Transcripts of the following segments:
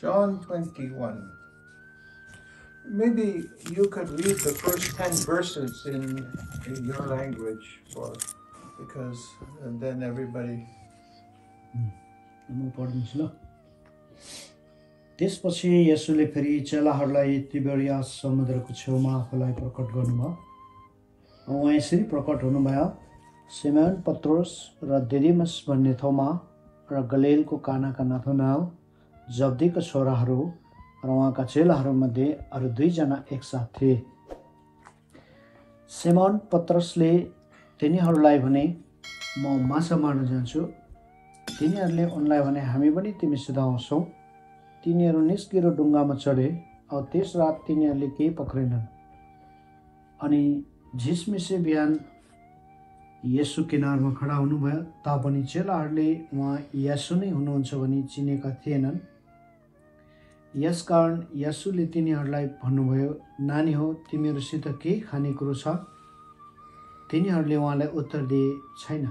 John 21. Maybe you could read the first 10 verses in, in your language for because and then everybody म पढिदिन्छु ल त्यसपछि यसुले फेरि चेलाहरूलाई तिबेरिया समुद्रको छेउमा आफूलाई प्रकट गर्नुभयो उहाँ यसरी प्रकट हुनुभयो सिमेन पत्रोस र दिदिमस भन्ने ठाउँमा र गलेलको कानाका नाथुनाल जब्दीका छोराहरू र उहाँका चेलाहरूमध्ये अरू दुईजना एकसाथ थिए। सिमोन पत्रसले तिनीहरूलाई भने म माछा मार्न जान्छु। तिनीहरूले उनलाई भने हामी पनि तिमीसित आउँछौँ तिनीहरू निस्किएर डुङ्गामा चढे अब त्यस रात तिनीहरूले केही पक्रेनन्। अनि झिसमिसे बिहान यसु किनारमा खडा हुनुभयो तापनि चेलाहरूले उहाँ यसु नै हुनुहुन्छ भनी चिनेका थिएनन्। यसकारण यसुले तिनीहरूलाई भन्नुभयो नानी हो तिमीहरूसित के खानेकुरो छ? तिनीहरूले उहाँलाई उत्तर दिए छैन।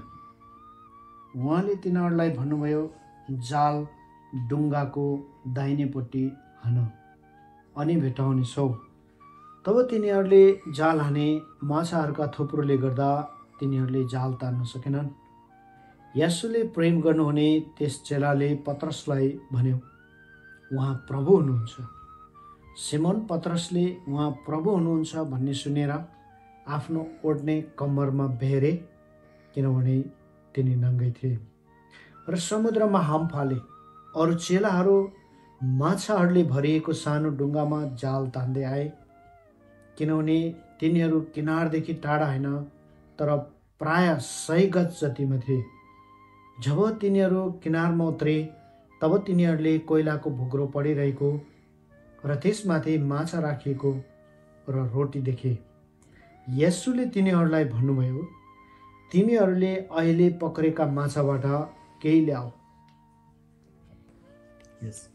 उहाँले तिनीहरूलाई भन्नुभयो जाल डुङ्गाको दाहिनेपट्टि हान अनि भेटाउनेछौ तब तिनीहरूले जाल हाने माछाहरूका थुप्रोले गर्दा तिनीहरूले जाल तान्न सकेनन्। यसुले प्रेम गर्नुहुने त्यस चेलाले पत्रसलाई भन्यो उहाँ प्रभु हुनुहुन्छ। सिमोन पत्रसले उहाँ प्रभु हुनुहुन्छ भन्ने सुनेर आफ्नो ओढ्ने कम्मरमा बेहेरे किनभने तिनी नङ्गै थिए। र समुद्रमा हाम फाले अरू चेलाहरू माछाहरूले भरिएको सानो डुङ्गामा जाल तान्दै आए। किनभने तिनीहरू किनारदेखि टाढा होइन तर प्राय सय गज जतिमा थिए। जब तिनीहरू किनारमा उत्रे तब तिनीहरूले कोइलाको भुग्रो पडिरहेको र त्यसमाथि माछा राखिएको र रोटी देखे यसुले तिनीहरूलाई भन्नुभयो तिमीहरूले अहिले पक्रेका माछाबाट केही ल्याऊ Yes.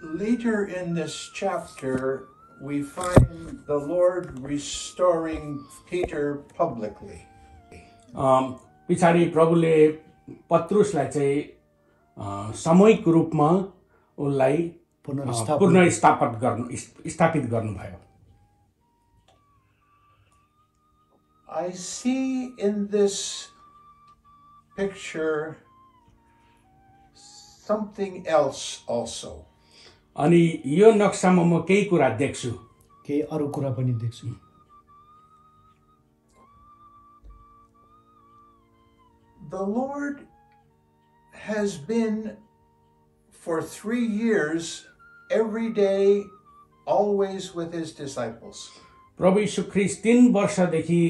later in this chapter we find the Lord restoring Peter publicly. अम, पछाडि प्रभुले पत्रुसलाई चाहिँ अ, सामूहिक रूपमा उसलाई अ, पुनर्स्थापन पुनर्स्थापित गर्नु स्थापित गर्नुभयो I see in this picture something else also. अनि यो नक्सामा म केही कुरा देख्छु। केही अरू कुरा पनि देख्छु। The Lord has been for three years, every day, always with his disciples. प्रभु यीशु ख्रिस्ट तिन वर्षदेखि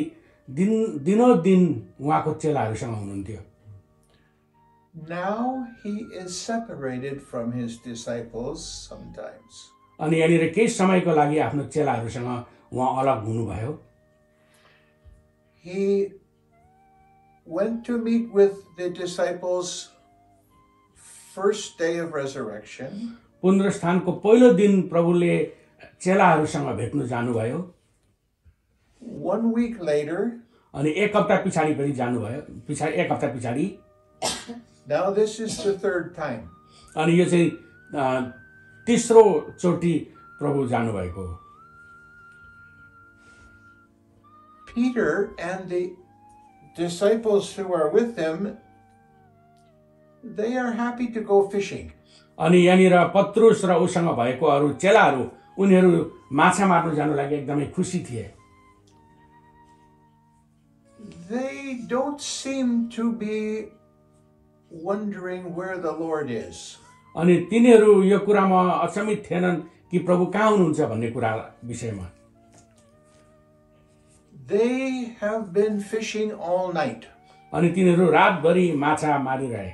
दिन दिनोदिन उहाँको चेलाहरूसँग हुनुहुन्थ्यो। Now he is separated from his disciples sometimes. अनि यहाँनिर केही समयको लागि आफ्नो चेलाहरूसँग उहाँ अलग हुनुभयो He went to meet with the disciples first day of resurrection. पुनरुत्थानको पहिलो दिन प्रभुले चेलाहरूसँग भेट्नु जानुभयो One week later, अनि एक हप्ता पछाडि पनि जानुभयो पछाडि एक हप्ता पछाडि now this is the third time. अनि यो चाहिँ अ, तेस्रो चोटि प्रभु जानुभएको हो Peter and the disciples who are with him, they are happy to go fishing. अनि यहाँनिर पत्रुस र उसँग भएको अरू चेलाहरू उनीहरू माछा मार्नु जानु लागि एकदमै खुसी थिए They don't seem to be wondering where the Lord is. अनि तिनीहरू यो कुरामा अचम्मित थिएनन् कि प्रभु कहाँ हुनुहुन्छ भन्ने कुरा विषयमा They have been fishing all night. अनि तिनीहरू रातभरि माछा मारिरहे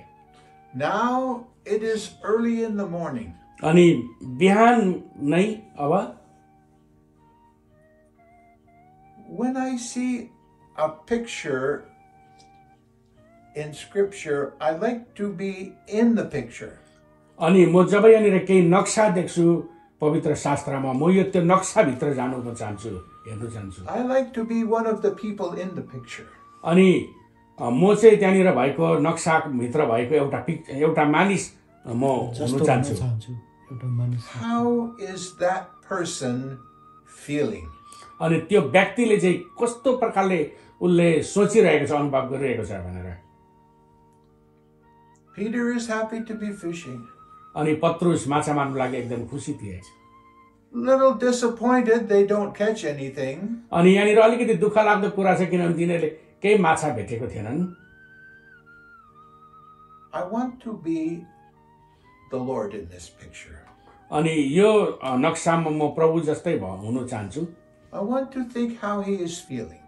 Now it is early in the morning. अनि बिहान नै अब When I see a picture in Scripture, I like to be in the picture. अनि म जब यहाँनिर केही नक्सा देख्छु पवित्र शास्त्रमा म यो त्यो नक्साभित्र जानु म चाहन्छु हेर्नु चाहन्छु I like to be one of the people in the picture. अनि म चाहिँ त्यहाँनिर भएको नक्साभित्र भएको एउटा पिक एउटा मानिस म हुन चाहन्छु चाहन्छु एउटा मानिस How is that person feeling? अनि त्यो व्यक्तिले चाहिँ कस्तो प्रकारले उसले सोचिरहेको छ अनुभव गरिरहेको छ भनेर Peter is happy to be fishing. अनि पत्रुस माछा मार्नु लागि एकदम खुसी थिए Little disappointed they don't catch anything. अनि यहाँनिर अलिकति दुःख लाग्दो कुरा छ किनभने तिनीहरूले केही माछा भेटेको थिएनन् I want to be the Lord in this picture. अनि यो अ, नक्सामा म प्रभु जस्तै भ हुनु चाहन्छु I want to think how he is feeling.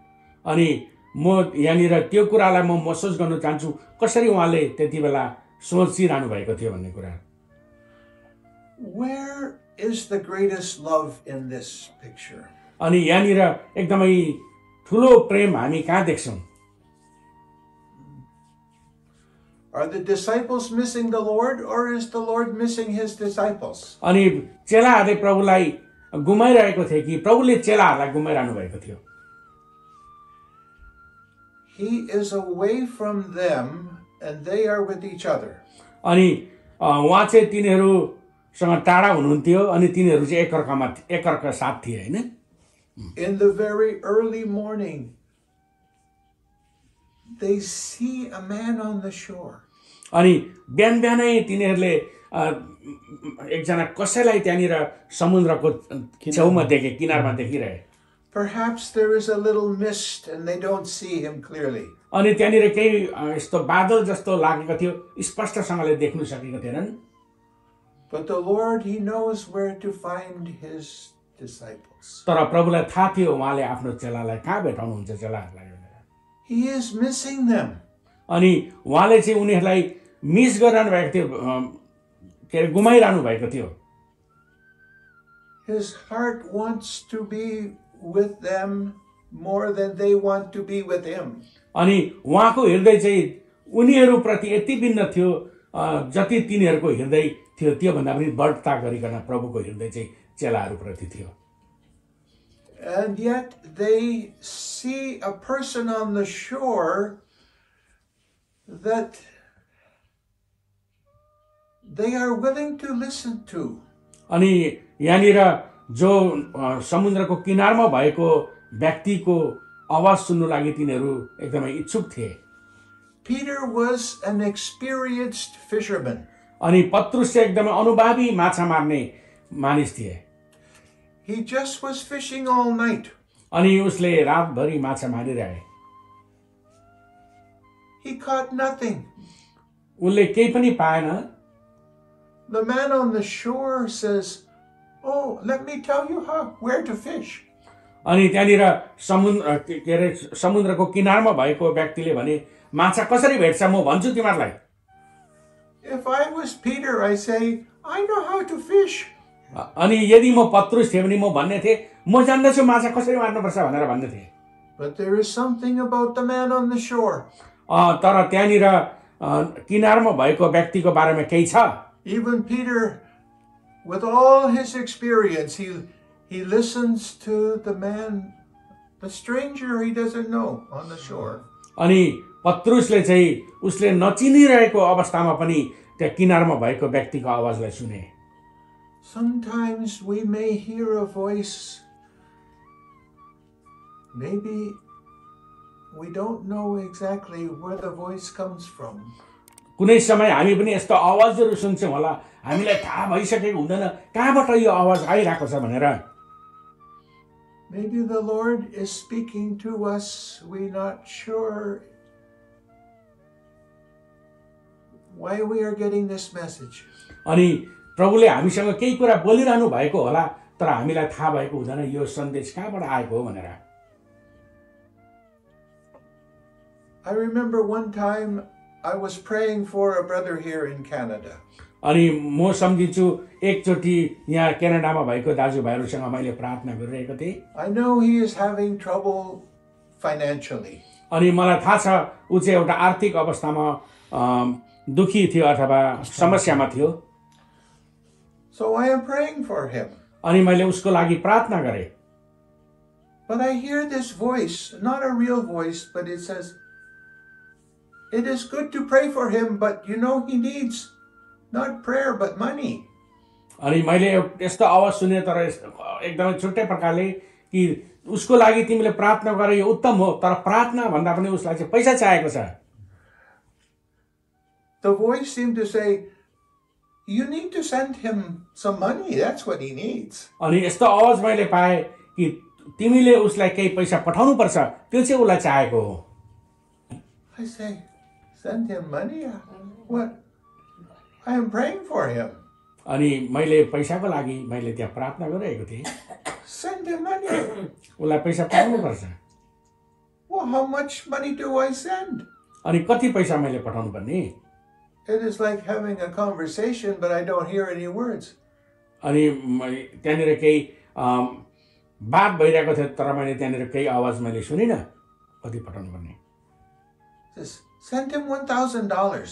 अनि म यहाँनिर त्यो कुरालाई म महसुस गर्न चाहन्छु कसरी उहाँले त्यति बेला सोचिरहनु भएको थियो भन्ने कुरा Where is the greatest love in this picture? अनि यहाँनिर एकदमै ठुलो प्रेम हामी कहाँ देख्छौँ Are the disciples missing the Lord or is the Lord missing his disciples? अनि चेलाहरूले प्रभुलाई गुमाइरहेको थियो कि प्रभुले चेलाहरूलाई गुमाइरहनु भएको थियो He is away from them and they are with each other. अनि उहाँ चाहिँ तिनीहरूसँग टाढा हुनुहुन्थ्यो अनि तिनीहरू चाहिँ एकअर्कामा एकअर्का साथ थिए होइन In the very early morning, they see a man on the shore. अनि बिहान बिहानै तिनीहरूले एकजना कसैलाई त्यहाँनिर समुद्रको छेउमा देखे किनारमा देखिरहे Perhaps there is a little mist and they don't see him clearly. अनि त्यहाँनिर केही अ, यस्तो बादल जस्तो लागेको थियो स्पष्टसँगले देख्नु सकेको थिएनन् But the Lord, He knows where to find His disciples. तर प्रभुलाई थाहा थियो उहाँले आफ्नो चेलालाई कहाँ भेटाउनुहुन्छ चेलाहरूलाई भनेर He is missing them. अनि उहाँले चाहिँ उनीहरूलाई मिस गरिरहनु भएको थियो अ, के अरे गुमाइरहनु भएको थियो His heart wants to be with them more than they want to be with Him. अनि उहाँको हृदय चाहिँ उनीहरूप्रति यति भिन्न थियो अ, जति तिनीहरूको हृदय थियो त्योभन्दा पनि बढ्ता गरिकन प्रभुको हृदय चाहिँ चेलाहरूप्रति थियो And yet they see a person on the shore that they are willing to listen to. अनि यहाँनिर जो समुद्रको किनारमा भएको व्यक्तिको आवाज सुन्नु लागि तिनीहरू एकदमै इच्छुक थिए Peter was an experienced fisherman. अनि पत्रुस चाहिँ एकदमै अनुभवी माछा मार्ने मानिस थिए He just was fishing all night. अनि उसले रातभरि माछा मारिरहे He caught nothing. उसले केही पनि पाएन The man on the shore says, Oh, let me tell you how where to fish. अनि त्यहाँनिर समुद्र के अरे समुद्रको किनारमा भएको व्यक्तिले भने माछा कसरी भेट्छ म भन्छु तिमीहरूलाई If I was Peter, I say, I know how to fish. अनि यदि म पत्रुस थिएँ भने म भन्ने थिएँ म जान्दछु माछा कसरी मार्नुपर्छ भनेर भन्ने थिएँ But there is something about the man on the shore. तर त्यहाँनिर किनारमा भएको व्यक्तिको बारेमा केही छ Even Peter, with all his experience, he he listens to the man, the stranger he doesn't know on the shore. अनि पत्रुसले चाहिँ उसले नचिनिरहेको अवस्थामा पनि त्यहाँ किनारमा भएको व्यक्तिको आवाजलाई सुने Sometimes we may hear a voice. Maybe we don't know exactly where the voice comes from. कुनै समय हामी पनि यस्तो आवाजहरू सुन्छौँ होला हामीलाई थाहा भइसकेको हुँदैन कहाँबाट यो आवाज आइरहेको छ भनेर Maybe the Lord is speaking to us. We're not sure why we are getting this message. अनि प्रभुले हामीसँग केही कुरा बोलिरहनु भएको होला तर हामीलाई थाहा भएको हुँदैन यो सन्देश कहाँबाट आएको हो भनेर I remember one time I was praying for a brother here in Canada. अनि म सम्झिन्छु एकचोटि यहाँ क्यानाडामा भएको दाजुभाइहरूसँग मैले प्रार्थना गरिरहेको थिएँ I know he is having trouble financially. अनि मलाई थाहा छ ऊ चाहिँ एउटा आर्थिक अवस्थामा अम, दुखी थियो अथवा समस्यामा थियो So I am praying for him. अनि मैले उसको लागि प्रार्थना गरेँ But I hear this voice, not a real voice, but it says, It is good to pray for him, but you know he needs not prayer but money. अनि मैले एउ- यस्तो आवाज सुने तर यस- एकदमै छुट्टै प्रकारले कि उसको लागि तिमीले प्रार्थना गर यो उत्तम हो तर प्रार्थना भन्दा पनि उसलाई चाहिँ पैसा चाहिएको छ The voice seemed to say, You need to send him some money. That's what he needs. अनि यस्तो आवाज मैले पाएँ कि तिमीले उसलाई केही पैसा पठाउनुपर्छ त्यो चाहिँ उसलाई चाहेको हो I say, Send him money? What? I am praying for him. अनि मैले पैसाको लागि मैले त्यहाँ प्रार्थना गरिरहेको थिएँ Send him money. उसलाई पैसा पठाउनुपर्छ well, how much money do I send? अनि कति पैसा मैले पठाउनु पर्ने It is like having a conversation, but I don't hear any words. अनि मै- त्यहाँनिर केही अम, बात भइरहेको थियो तर मैले त्यहाँनिर केही आवाज मैले सुनिनँ कति पठाउनु पर्ने Just send him one thousand dollars.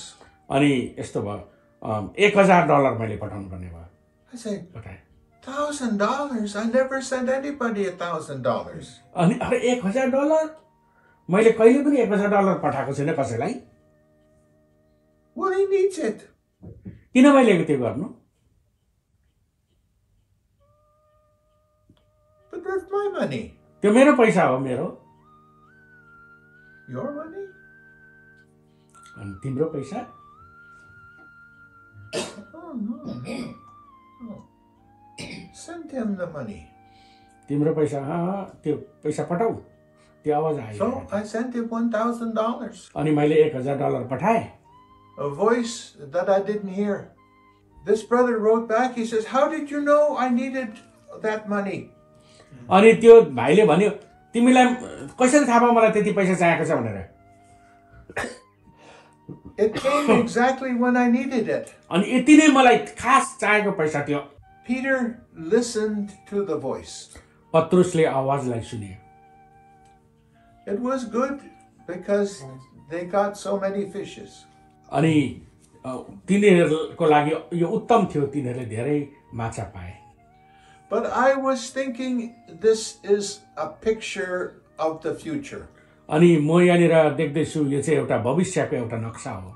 अनि यस्तो भयो एक हजार डलर मैले पठाउनु पर्ने भयो I पठाएँ thousand dollars? I never sent anybody a thousand dollars. अनि अरे एक हजार डलर मैले कहिले पनि एक हजार डलर पठाएको छैन कसैलाई he needs it. किन मैले त्यो गर्नु But that's my money. त्यो मेरो पैसा हो मेरो Your money? अनि तिम्रो पैसा Oh. तिम्रो पैसा त्यो पैसा पठाऊ त्यो आवाज आयो. अनि मैले एक हजार डलर पठाएँ A voice that I didn't hear. This brother wrote back. He says, "How did you know I needed that money?" अनि त्यो भाइले भन्यो तिमीलाई कसरी थाहा भयो मलाई त्यति पैसा चाहिएको छ भनेर It came exactly when I needed it. अनि यति नै मलाई खास चाहिएको पैसा थियो Peter listened to the voice. पत्रुसले आवाजलाई सुने It was good because they got so many fishes. अनि अ, तिनीहरूको लागि यो उत्तम थियो तिनीहरूले धेरै माछा पाए But I was thinking this is a picture of the future. अनि म यहाँनिर देख्दैछु यो चाहिँ एउटा भविष्यको एउटा नक्सा हो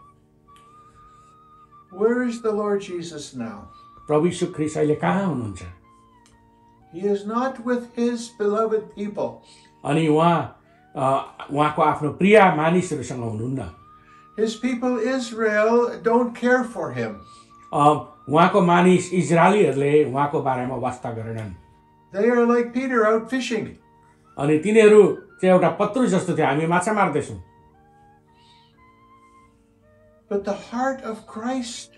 Where is the Lord Jesus now? प्रभु यीशु ख्रिस्ट अहिले कहाँ हुनुहुन्छ He is not with his beloved people. अनि उहाँ अ, उहाँको आफ्नो प्रिय मानिसहरूसँग हुनुहुन्न His people Israel don't care for him. A, उहाँको मानिस इजरायलीहरूले उहाँको बारेमा वास्ता गरेनन् They are like Peter out fishing. अनि तिनीहरू चाहिँ एउटा पत्रु जस्तो थियो हामी माछा मार्दैछौँ But the heart of Christ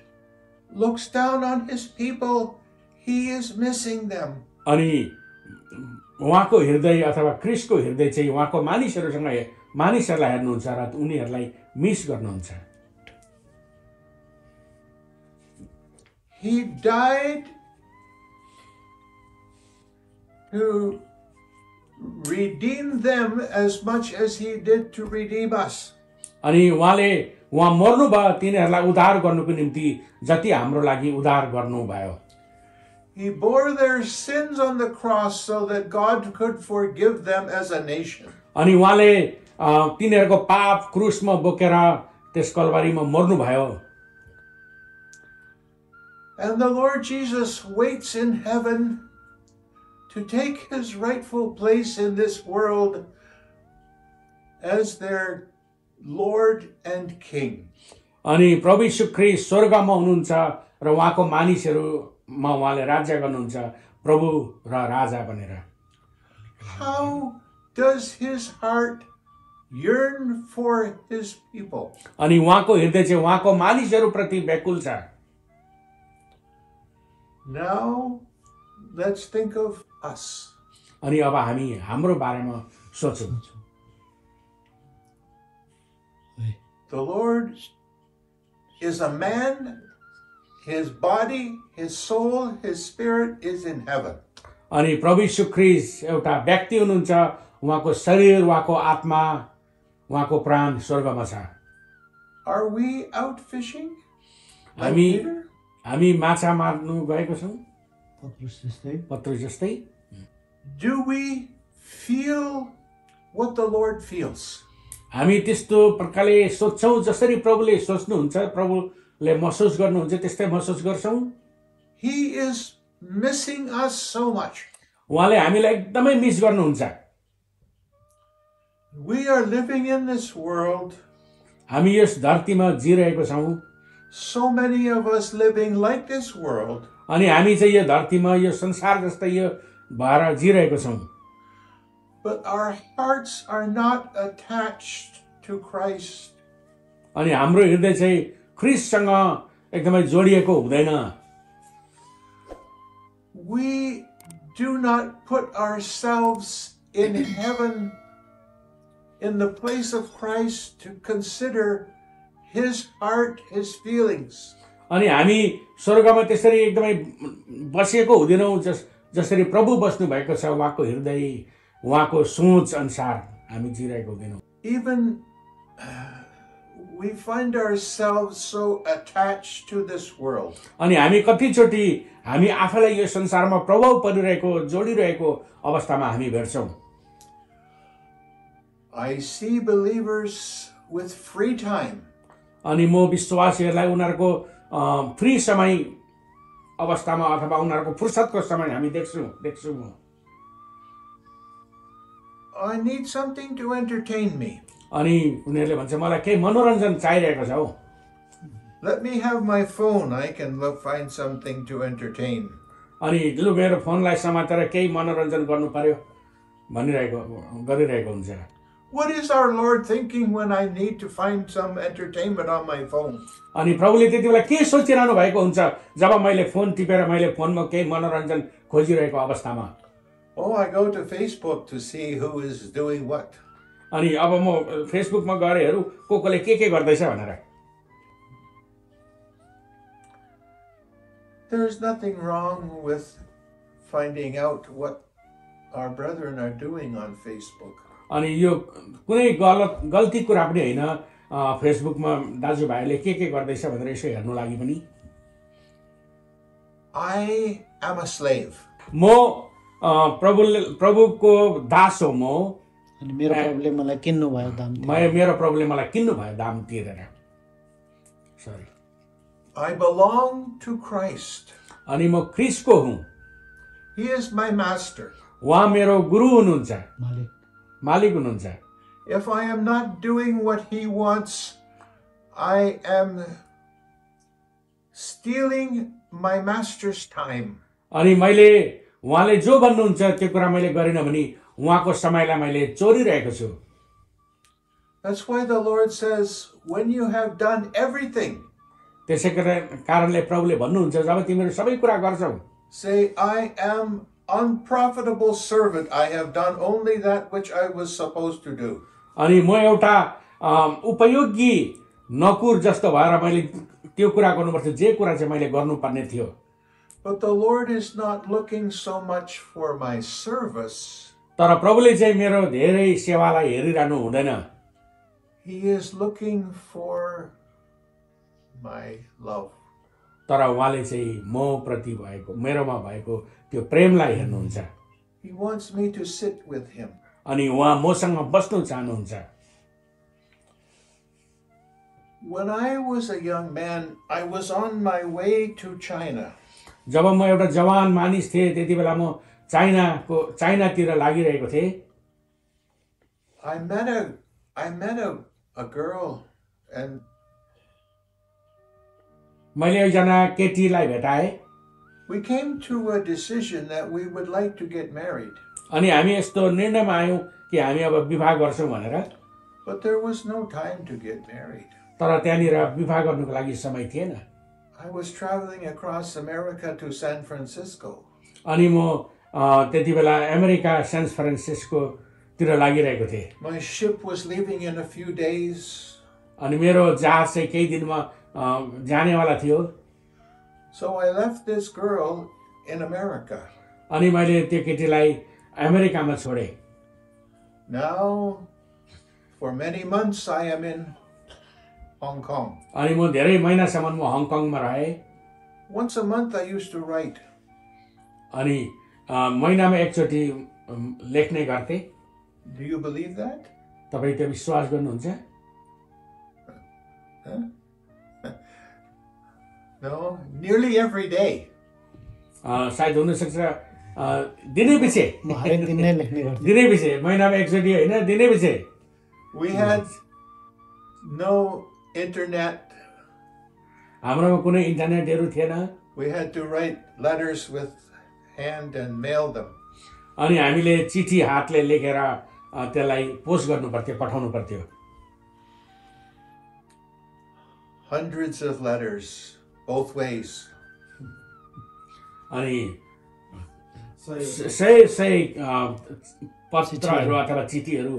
looks down on his people. He is missing them. अनि उहाँको हृदय अथवा क्रिसको हृदय चाहिँ उहाँको मानिसहरूसँग मानिसहरूलाई हेर्नुहुन्छ र उनीहरूलाई मिस गर्नुहुन्छ He died to redeem them as much as he did to redeem us. अनि उहाँले उहाँ मर्नुभयो तिनीहरूलाई उद्धार गर्नुको निम्ति जति हाम्रो लागि उद्धार गर्नुभयो He bore their sins on the cross so that God could forgive them as a nation. अनि उहाँले अ, तिनीहरूको पाप क्रुसमा बोकेर त्यस कलबारीमा मर्नुभयो And the Lord Jesus waits in heaven to take his rightful place in this world as their Lord and King. अनि प्रभु यीशु ख्रिस्ट स्वर्गमा हुनुहुन्छ र उहाँको मानिसहरूमा उहाँले राज्य गर्नुहुन्छ प्रभु र राजा बनेर How does his heart yearn for his people? अनि उहाँको हृदय चाहिँ उहाँको मानिसहरूप्रति व्याकुल छ Now, let's think of us. अनि अब हामी हाम्रो बारेमा सोचौँ The Lord is a man, his body, his soul, his spirit is in heaven. अनि प्रभु यीशु ख्रिस्ट एउटा व्यक्ति हुनुहुन्छ उहाँको शरीर उहाँको आत्मा उहाँको प्राण स्वर्गमा छ Are we out fishing? हामी? हामी माछा मार्नु गएको छौँ पत्रुस जस्तै पत्र जस्तै Do we feel what the Lord feels? हामी त्यस्तो प्रकारले सोध्छौँ जसरी प्रभुले सोच्नुहुन्छ प्रभुले महसुस गर्नुहुन्छ त्यस्तै महसुस गर्छौँ He is missing us so much. उहाँले हामीलाई एकदमै मिस गर्नुहुन्छ We are living in this world, हामी यस धरतीमा जिरहेको छौँ so many of us living like this world, अनि हामी चाहिँ यो धरतीमा यो संसार जस्तै यो भएर जिरहेको छौँ but our hearts are not attached to Christ. अनि हाम्रो हृदय चाहिँ ख्रिससँग एकदमै जोडिएको हुँदैन We do not put ourselves in heaven in the place of Christ to consider his heart, his feelings. अनि हामी स्वर्गमा त्यसरी एकदमै बसेको हुँदैनौँ जस जसरी प्रभु बस्नु भएको छ उहाँको हृदय उहाँको सोच अनुसार हामी जिरहेको हुँदैनौँ। Uh, we find ourselves so attached to this world. अनि हामी कतिचोटि हामी आफैलाई यो संसारमा प्रभाव परिरहेको जोडिरहेको अवस्थामा हामी भेट्छौँ। I see believers with free time. अनि म विश्वासीहरूलाई उनीहरूको फ्री समय अवस्थामा अथवा उनीहरूको फुर्सदको समय हामी देख्छौँ देख्छु I need something to entertain me. अनि उनीहरूले भन्छ मलाई केही मनोरञ्जन चाहिरहेको छ हौ Let me have my phone. I can look, find something to entertain. अनि लु मेरो फोनलाई समातेर केही मनोरञ्जन गर्नु पर्यो भनिरहेको गरिरहेको हुन्छ What is our Lord thinking when I need to find some entertainment on my phone? अनि प्रभुले त्यति बेला के सोचिरहनु भएको हुन्छ जब मैले फोन टिपेर मैले फोनमा केही मनोरञ्जन खोजिरहेको अवस्थामा Oh, I go to Facebook to see who is doing what. अनि अब म फेसबुकमा गएर हेरौँ को कोले के के गर्दैछ भनेर There's nothing wrong with finding out what our brethren are doing on Facebook. अनि यो कुनै गलत गल्ती कुरा पनि होइन फेसबुकमा दाजुभाइले के के गर्दैछ भनेर यसो हेर्नु लागि पनि। I am a slave. म प्रभुले प्रभुको दास हो म। अनि मेरो प्रभुले मलाई किन्नु भयो दाम मेरो प्रभुले मलाई किन्नु भयो दाम तिरेर। Sorry I belong to Christ. अनि म क्रिसको हुँ। He is my master. उहाँ मेरो गुरु हुनुहुन्छ। मालिक मालिक हुनुहुन्छ If I am not doing what he wants, I am stealing my master's time. अनि मैले उहाँले जो भन्नुहुन्छ त्यो कुरा मैले गरिनँ भने उहाँको समयलाई मैले चोरिरहेको छु That's why the Lord says, when you have done everything, त्यसै कारण- कारणले प्रभुले भन्नुहुन्छ जब तिमीहरू सबै कुरा गर्छौ say, I am unprofitable servant. I have done only that which I was supposed to do. अनि म एउटा अम, उपयोगी नकुर जस्तो भएर मैले त्यो कुरा गर्नुपर्छ जे कुरा चाहिँ मैले गर्नुपर्ने थियो But the Lord is not looking so much for my service. तर प्रभुले चाहिँ मेरो धेरै सेवालाई हेरिरहनु हुँदैन He is looking for my love. तर उहाँले चाहिँ म प्रति भएको मेरोमा भएको त्यो प्रेमलाई हेर्नुहुन्छ He wants me to sit with him. अनि उहाँ मसँग बस्नु चाहनुहुन्छ When I was a young man, I was on my way to China. जब म एउटा जवान मानिस थिएँ त्यति बेला म चाइनाको चाइनातिर लागिरहेको थिएँ I met a I met a, a girl and मैले एकजना केटीलाई भेटाएँ we came to a decision that we would like to get married. अनि हामी यस्तो निर्णयमा आयौँ कि हामी अब विवाह गर्छौँ भनेर But there was no time to get married. तर त्यहाँनिर विवाह गर्नुको लागि समय थिएन I was traveling across America to San Francisco. अनि म अ, त्यति बेला अमेरिका फ्रान्सिस्कोतिर लागिरहेको थिएँ My ship was leaving in a few days. अनि मेरो जहाज चाहिँ केही दिनमा जानेवाला थियो। So I left this girl in America अनि मैले त्यो केटीलाई अमेरिकामा छोडे। Now for many months I am in Hong Kong अनि म धेरै महिनासम्म म हङकङमा युज टु राइट अनि महिनामा एकचोटि लेख्ने गर्थे। तपाईँ त्यो विश्वास गर्नुहुन्छ? No, nearly every day. A, सायद हुनसक्छ अ, दिनै पछि म हरेक दिन नै लेख्ने गर्थेँ दिनै पछि महिनामा एकचोटि होइन दिनै पछि We had no internet. हाम्रोमा कुनै इन्टरनेटहरू थिएन We had to write letters with hand and mail them. अनि हामीले चिठी हातले लेखेर अ, त्यसलाई पोस्ट गर्नु पर्थ्यो पठाउनु पर्थ्यो Hundreds of letters, Both ways. अनि सय सय पत्रहरू अथवा चिठीहरू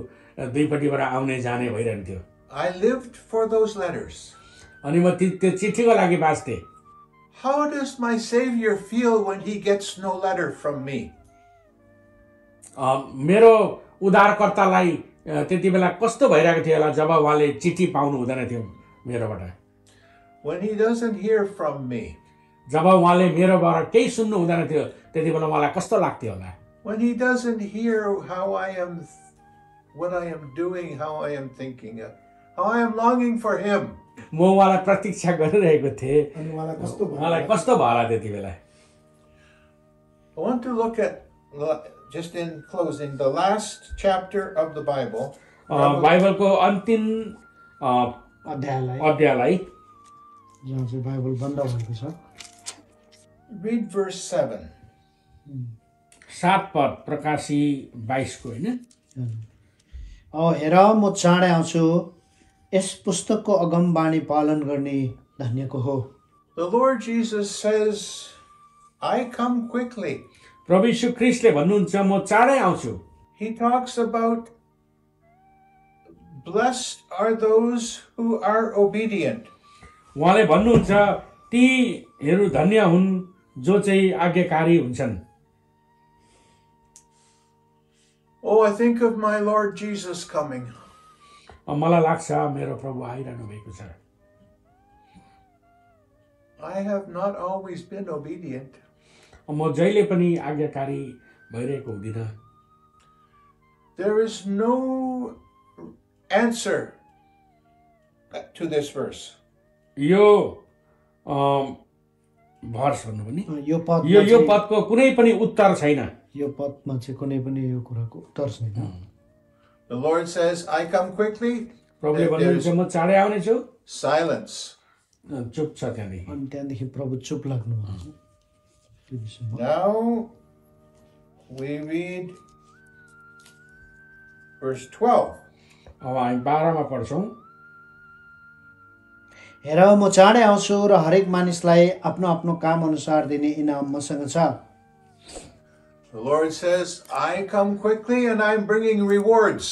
दुईपट्टिबाट आउने जाने भइरहन्थ्यो I lived for those letters. अनि म त्यो चिठीको लागि बाँच्थेँ How does my Savior feel when he gets no letter from me? मेरो उद्धारकर्तालाई त्यति बेला कस्तो भइरहेको थियो होला जब उहाँले चिठी पाउनु हुँदैन थियो मेरोबाट When he doesn't hear from me? जब उहाँले मेरोबाट केही सुन्नु हुँदैन थियो त्यति बेला उहाँलाई कस्तो लाग्थ्यो होला When he doesn't hear how I am, what I am doing, how I am thinking, how I am longing for him? म उहाँलाई प्रतीक्षा गरिरहेको थिएँ अनि उहाँलाई कस्तो भयो उहाँलाई कस्तो भयो होला त्यति बेला I want to look at, just in closing, the last chapter of the Bible. A, बाइबलको अन्तिम अ, अध्यायलाई अध्यायलाई जहाँ चाहिँ बाइबल बन्द भएको छ। Read verse 7. सात पद प्रकाशी बाइसको होइन? हेर म चाँडै आउँछु। यस पुस्तकको अगमबाणी पालन गर्ने धन्यको हो। The Lord Jesus says, I come quickly. प्रभु यीशु ख्रिस्टले भन्नुहुन्छ म चाँडै आउँछु। He talks about blessed are those who are obedient. उहाँले भन्नुहुन्छ तीहरू धन्य हुन् जो चाहिँ आज्ञाकारी हुन्छन् Oh, I think of my Lord Jesus coming. मलाई लाग्छ मेरो प्रभु आइरहनु भएको छ I have not always been obedient. म जहिले पनि आज्ञाकारी भइरहेको हुँदिनँ There is no answer to this verse. यो भर्स भन्नु पनि। यो पद यो यो पदको कुनै पनि उत्तर छैन। यो पदमा चाहिँ कुनै पनि यो कुराको उत्तर छैन। The Lord says, I come quickly. प्रभुले भन्नुहुन्छ म चाँडै आउनेछु। Silence. चुप छ त्यहाँदेखि अनि त्यहाँदेखि प्रभु चुप लाग्नु Now we read verse 12. अब हामी बाह्रमा पढ्छौँ। हेर म चाँडै आउँछु र हरेक मानिसलाई आफ्नो आफ्नो काम अनुसार दिने इनाम मसँग छ The Lord says, I come quickly and I'm bringing rewards.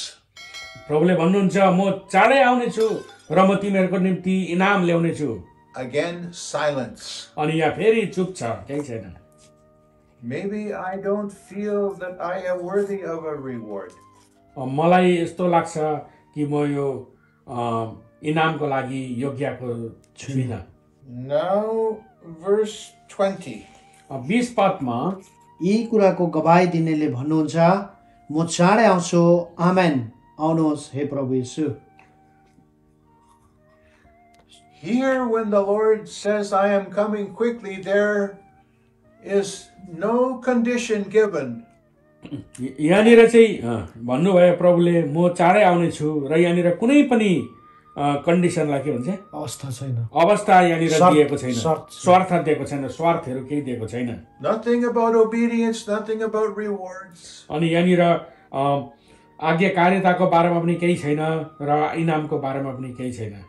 प्रभुले भन्नुहुन्छ म चाँडै आउनेछु र म तिमीहरूको निम्ति इनाम ल्याउनेछु Again, silence. अनि यहाँ फेरि चुप छ केही छैन Maybe I don't feel that I am worthy of a reward. मलाई यस्तो लाग्छ कि म यो अ, इनामको लागि योग्यको छुइनँ। Now, verse 20. अब बिस पदमा यी कुराको गवाई दिनेले भन्नुहुन्छ म चाँडै आउँछु। आमेन। आउनुहोस् हे प्रभु यीशु। Here, when the Lord says, I am coming quickly, there is no condition given. यहाँनिर चाहिँ भन्नुभयो प्रभुले म चाँडै आउनेछु। र यहाँनिर कुनै पनि कन्डिसनलाई के भन्छ अवस्था छैन अवस्था यहाँनिर दिएको छैन। स्वार्थ दिएको छैन स्वार्थहरू केही दिएको छैन Nothing about obedience, nothing about rewards. अनि यहाँनिर आज्ञाकारिताको बारेमा पनि केही छैन र इनामको बारेमा पनि केही छैन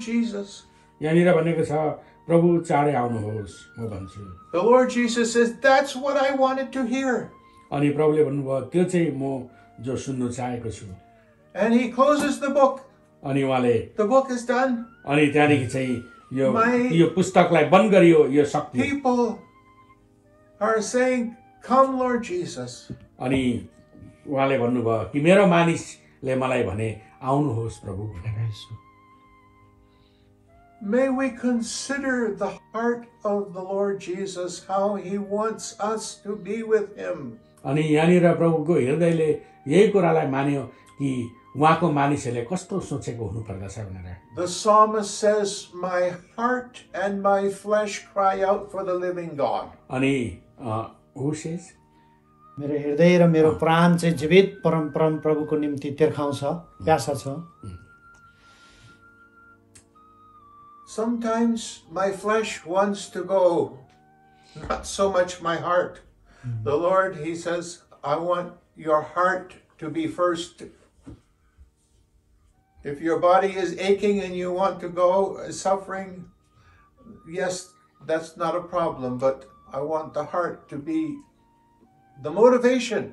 Jesus. यहाँनिर भनेको छ प्रभु चाँडै आउनुहोस् म भन्छु The Lord Jesus says, That's what I wanted to hear. अनि प्रभुले भन्नुभयो त्यो चाहिँ म जो सुन्नु चाहेको छु And he closes the book. अनि उहाँले The book is done. अनि त्यहाँदेखि चाहिँ यो My- यो पुस्तकलाई बन्द गरियो यो सक्यो People are saying, Come, Lord Jesus. अनि उहाँले भन्नुभयो कि मेरो मानिसले मलाई भने आउनुहोस् प्रभु भनेर। यसो। May we consider the heart of the Lord Jesus, how he wants us to be with him. अनि यहाँनिर प्रभुको हृदयले यही कुरालाई मान्यो कि उहाँको मानिसहरूले कस्तो सोचेको हुनुपर्दछ भनेर। The psalm says my heart and my flesh cry out for the living God अनि हु सेज मेरो हृदय र मेरो प्राण चाहिँ जीवित परम परम प्रभुको निम्ति तिर्खाउँछ प्यासा छ। Sometimes my flesh wants to go not so much my heart The Lord, He says, I want your heart to be first. If your body is aching and you want to go uh, suffering, yes, that's not a problem, but I want the heart to be the motivation.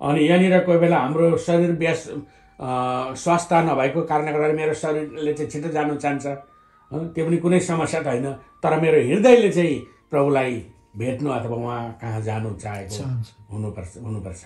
अनि यहाँनिर कोही बेला हाम्रो शरीर व्यास a, स्वास्थ्य नभएको कारणले गर्दा मेरो शरीरले चाहिँ छिटो जानु चाहन्छ हँ, त्यो पनि कुनै समस्या त होइन तर मेरो हृदयले चाहिँ प्रभुलाई भेट्नु अथवा उहाँ कहाँ जानु चाहेको। हुनुपर्छ हुनुपर्छ